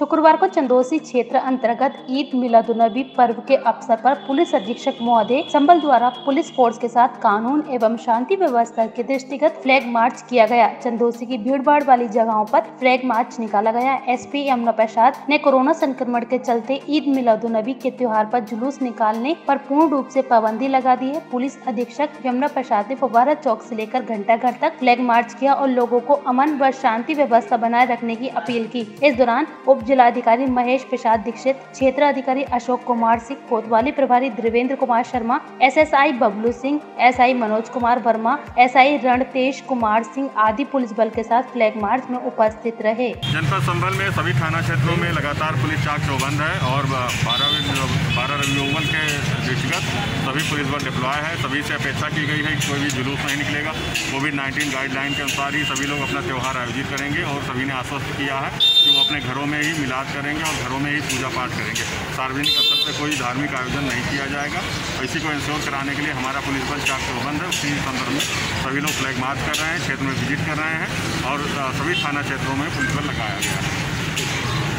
शुक्रवार को चंदोसी क्षेत्र अंतर्गत ईद मिलादुलनबी पर्व के अवसर पर पुलिस अधीक्षक महोदय संबल द्वारा पुलिस फोर्स के साथ कानून एवं शांति व्यवस्था के दृष्टिगत फ्लैग मार्च किया गया। चंदोसी की भीड़ भाड़ वाली जगहों पर फ्लैग मार्च निकाला गया। एसपी यमुना प्रसाद ने कोरोना संक्रमण के चलते ईद मिलादुलनबी के त्योहार पर जुलूस निकालने पर पूर्ण रूप से पाबंदी लगा दी है। पुलिस अधीक्षक यमुना प्रसाद ने फुवारा चौक से लेकर घंटा घर तक फ्लैग मार्च किया और लोगों को अमन व शांति व्यवस्था बनाए रखने की अपील की। इस दौरान उप जिलाधिकारी महेश प्रसाद दीक्षित क्षेत्र अधिकारी अशोक कुमार सिंह, कोतवाली प्रभारी Devendra Kumar Sharma, SSI Bablu Singh, SI Manoj Kumar Verma, SI Ranatesh Kumar Singh आदि पुलिस बल के साथ फ्लैग मार्च में उपस्थित रहे। जनपद संभल में सभी थाना क्षेत्रों में लगातार पुलिस चाक चौबंद है और बारह बारह के सभी पुलिस बल डिप्लॉय है। सभी से अपेक्षा की गई है कि कोई भी जुलूस नहीं निकलेगा। कोविड नाइन्टीन गाइडलाइन के अनुसार ही सभी लोग अपना त्यौहार आयोजित करेंगे और सभी ने आश्वस्त किया है कि वो अपने घरों में ही मिलाद करेंगे और घरों में ही पूजा पाठ करेंगे। सार्वजनिक स्तर पर कोई धार्मिक आयोजन नहीं किया जाएगा। इसी को इंश्योर कराने के लिए हमारा पुलिस बल चाक प्रबंध है। उसी संदर्भ में सभी लोग फ्लैग मार्च कर रहे हैं, क्षेत्र में विज़िट कर रहे हैं और सभी थाना क्षेत्रों में पुलिस बल लगाया गया है।